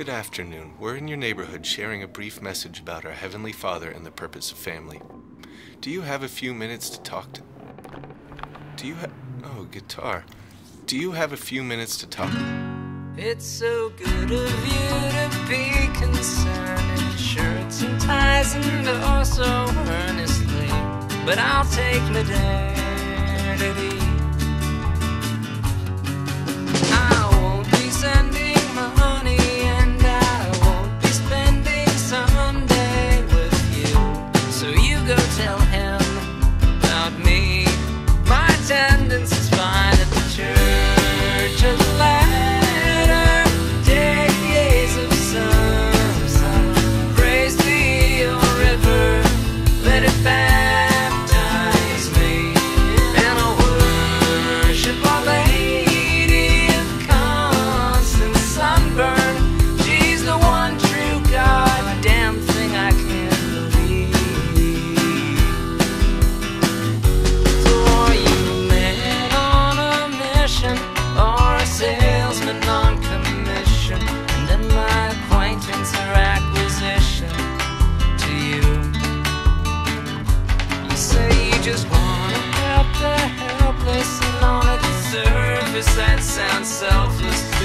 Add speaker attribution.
Speaker 1: Good afternoon. We're in your neighborhood sharing a brief message about our Heavenly Father and the purpose of family. Do you have a few minutes to talk to? Do you have. Oh, guitar. Do you have a few minutes to talk?
Speaker 2: It's so good of you to be concerned in shirts and oh ties and also earnestly. But I'll take modernity. Sounds selfless.